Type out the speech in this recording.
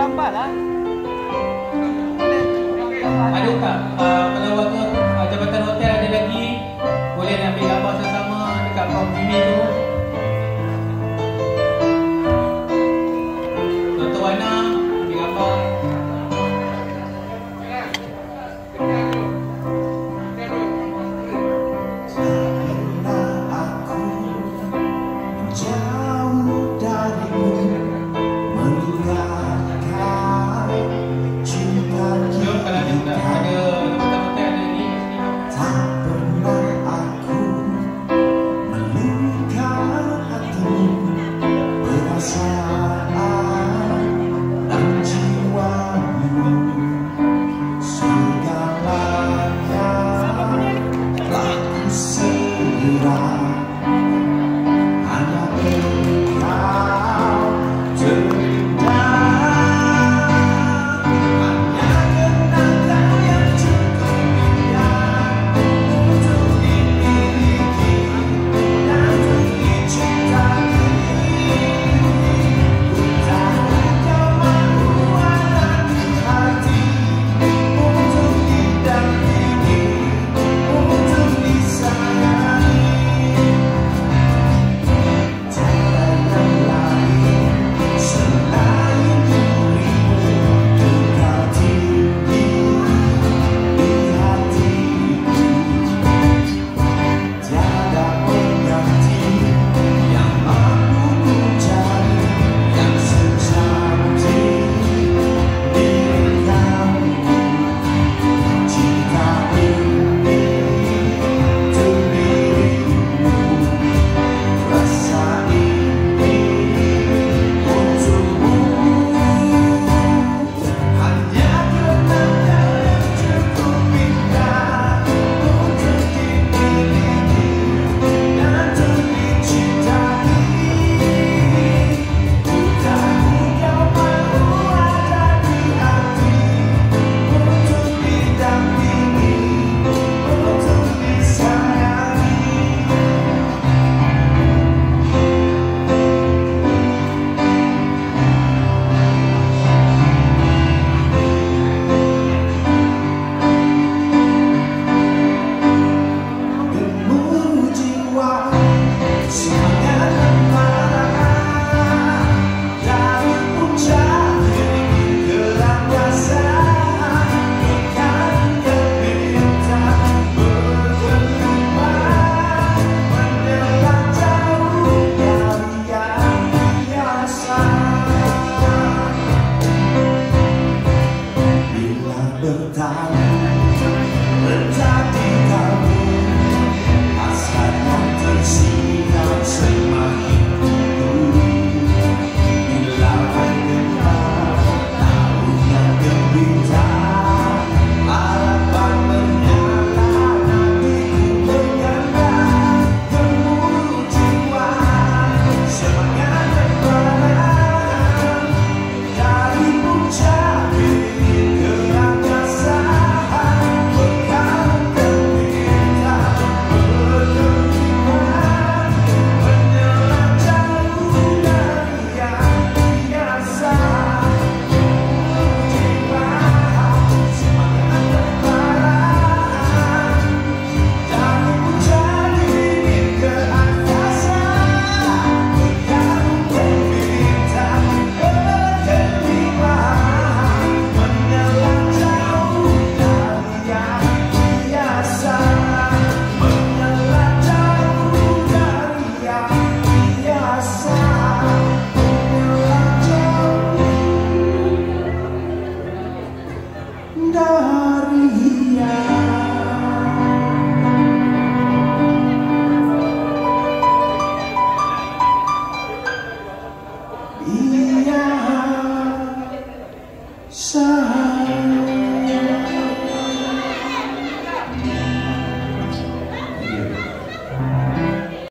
gambar lah. Ada tak uh, pengeluarannya? palavra. Shine.